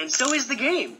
and so is the game.